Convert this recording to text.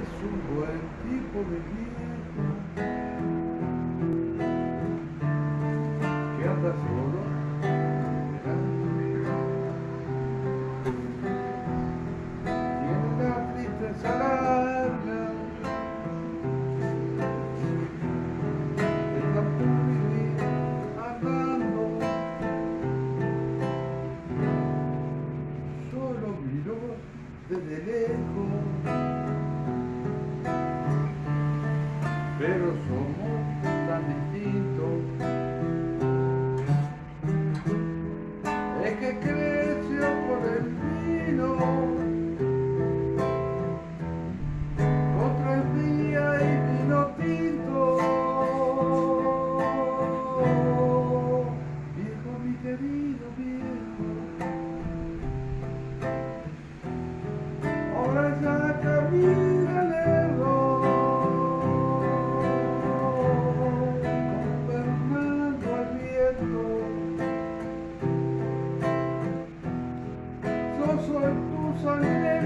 es un buen tipo de viejo que anda solo. Tiene la tristeza larga. Está por vivir andando. Solo miró desde lejos. Pero somos tan distintos. Es que creció por el vino, otra día y vino tinto. Viejo, mi querido viejo, soy tu sangre.